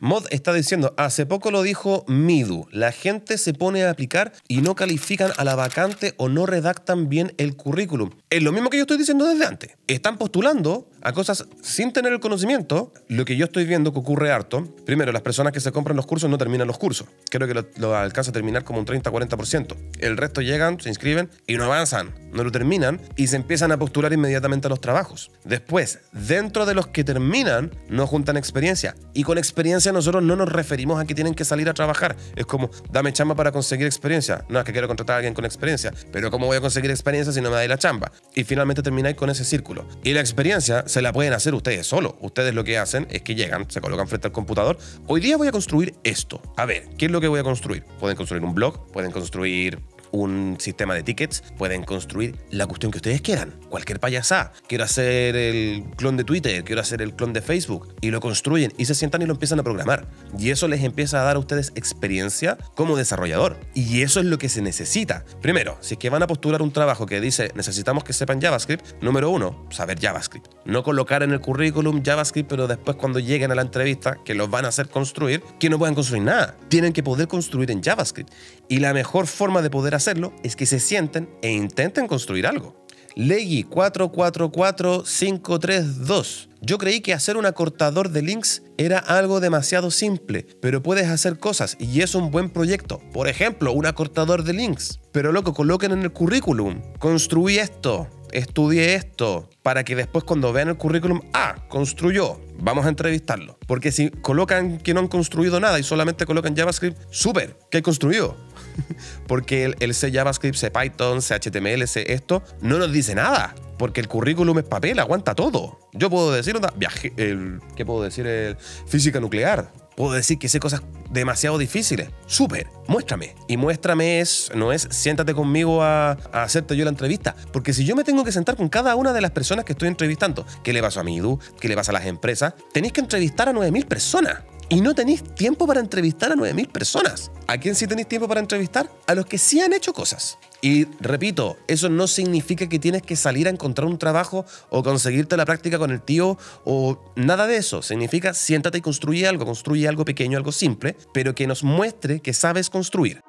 Mod está diciendo, hace poco lo dijo Midu, la gente se pone a aplicar y no califican a la vacante o no redactan bien el currículum. Es lo mismo que yo estoy diciendo desde antes. Están postulando a cosas sin tener el conocimiento. Lo que yo estoy viendo que ocurre harto, primero, las personas que se compran los cursos no terminan los cursos. Creo que lo, alcanza a terminar como un 30-40%. El resto llegan, se inscriben y no avanzan, no lo terminan y se empiezan a postular inmediatamente a los trabajos. Después, dentro de los que terminan, no juntan experiencia. Y con experiencia nosotros no nos referimos a que tienen que salir a trabajar. Es como, dame chamba para conseguir experiencia. No, es que quiero contratar a alguien con experiencia. Pero ¿cómo voy a conseguir experiencia si no me dais la chamba? Y finalmente termináis con ese círculo. Y la experiencia se la pueden hacer ustedes solo. Ustedes lo que hacen es que llegan, se colocan frente al computador. Hoy día voy a construir esto. A ver, ¿qué es lo que voy a construir? Pueden construir un blog, pueden construir un sistema de tickets, pueden construir la cuestión que ustedes quieran. Cualquier payasá. Quiero hacer el clon de Twitter, quiero hacer el clon de Facebook. Y lo construyen y se sientan y lo empiezan a programar. Y eso les empieza a dar a ustedes experiencia como desarrollador. Y eso es lo que se necesita. Primero, si es que van a postular un trabajo que dice necesitamos que sepan JavaScript, número uno, saber JavaScript. No colocar en el currículum JavaScript, pero después cuando lleguen a la entrevista, que los van a hacer construir, que no puedan construir nada. Tienen que poder construir en JavaScript. Y la mejor forma de poder hacerlo es que se sienten e intenten construir algo. Leggy 444532. Yo creí que hacer un acortador de links era algo demasiado simple, pero puedes hacer cosas y es un buen proyecto. Por ejemplo, un acortador de links. Pero loco, coloquen en el currículum. Construí esto, estudié esto, para que después cuando vean el currículum, ah, construyó, vamos a entrevistarlo. Porque si colocan que no han construido nada y solamente colocan JavaScript, súper, ¿qué he construido? Porque el, el C JavaScript, C Python, C HTML, esto, no nos dice nada. Porque el currículum es papel, aguanta todo. Yo puedo decir, el, ¿qué puedo decir? El, física nuclear. Puedo decir que sé cosas demasiado difíciles. Súper, muéstrame. Y muéstrame es, no es siéntate conmigo a, hacerte yo la entrevista. Porque si yo me tengo que sentar con cada una de las personas que estoy entrevistando, ¿qué le pasa a Midu? ¿Qué le pasa a las empresas? Tenéis que entrevistar a 9.000 personas. Y no tenéis tiempo para entrevistar a 9.000 personas. ¿A quién sí tenéis tiempo para entrevistar? A los que sí han hecho cosas. Y repito, eso no significa que tienes que salir a encontrar un trabajo o conseguirte la práctica con el tío o nada de eso. Significa siéntate y construye algo, construye algo pequeño, algo simple, pero que nos muestre que sabes construir.